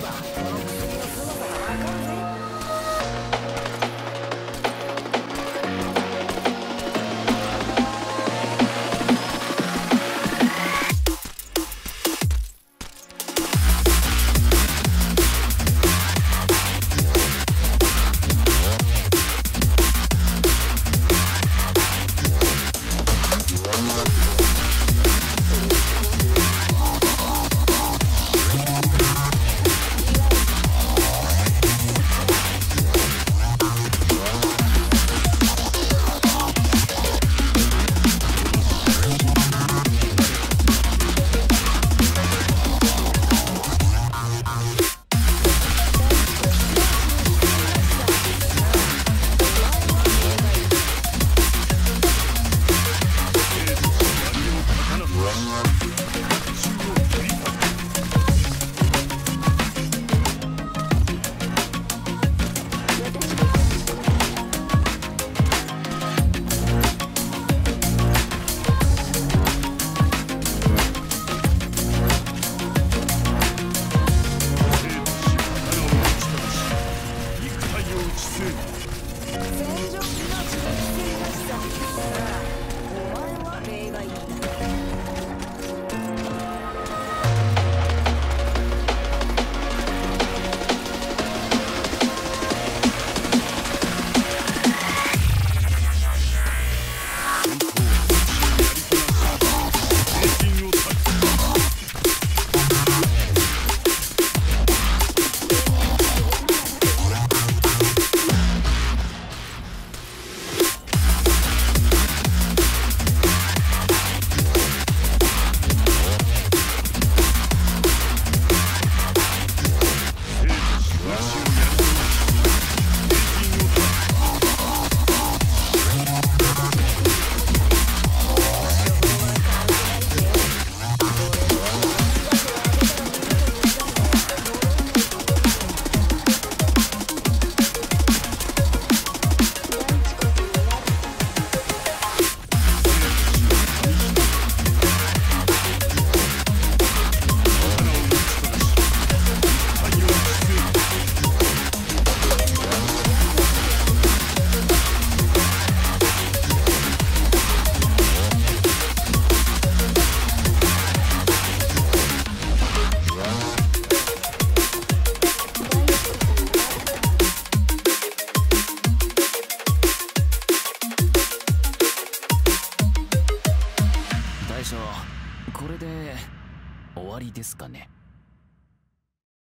ばこの薬の凄さがわかるぜ「戦場命が来ていました将これで終わりですかね。